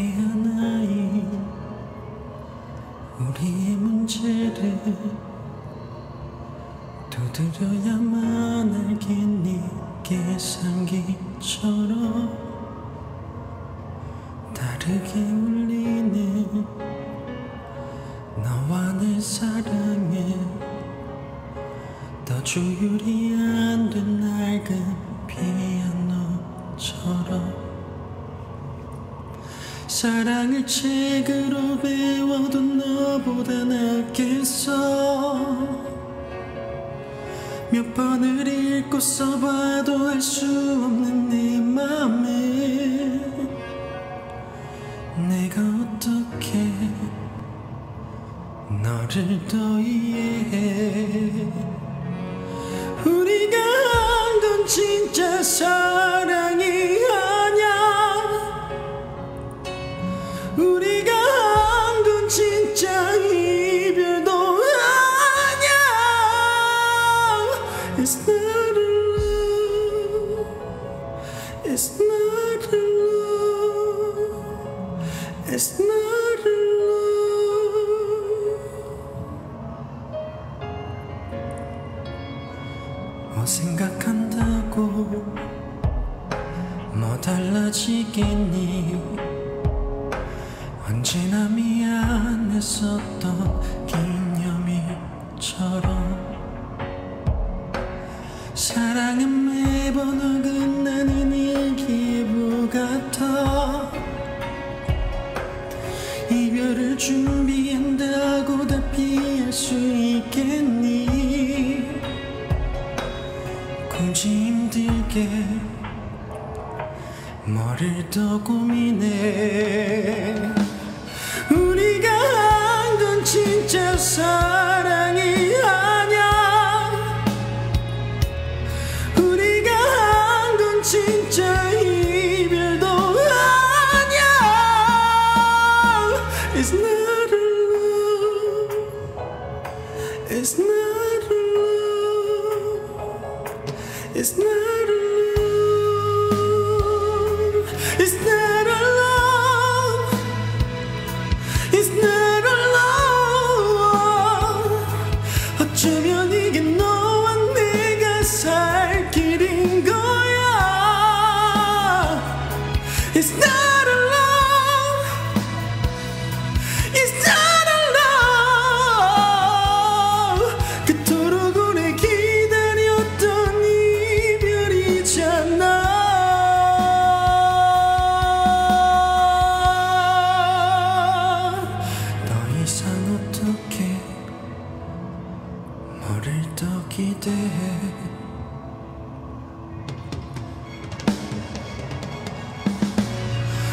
하나인 우리의 문제를 두드려야만 알겠니 계산기처럼 다르게 울리는 너와 내 사랑에 더 조율이 안 사랑을 책으로 배워도 너보다 낫겠어. 몇 번을 읽고 써봐도 알 수 없는 네 맘에 내가 어떻게 너를 더 이해해. 우리가 한 건 진짜 사랑 It's not a love 뭐 생각한다고 뭐 달라지겠니? 언제나 미안했었던 기념일처럼 사랑은 매번 어긋나는 일기예보 같아 이별을 준비한다고 다 피할 수 있겠니? 굳이 힘들게 뭐를 더 고민해. 우리 It's not a love It's not a love It's not a love It's not a love 어쩌면 이게 너와 내가 살 길인 거야 It's not 기대해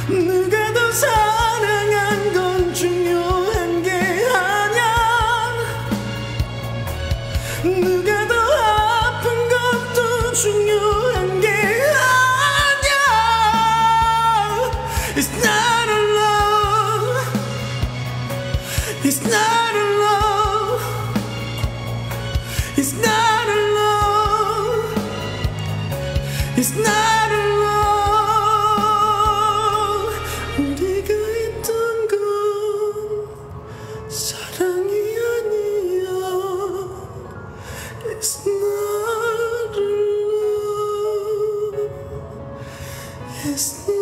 누가 더 사랑한 건 중요한 게 아냐 누가 더 아픈 것도 중요한 게 아냐 It's not a love. It's not It's not a love 우리가 했던 건 사랑이 아니야 It's not a love It's not